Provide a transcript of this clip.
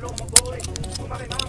Hello, my boy.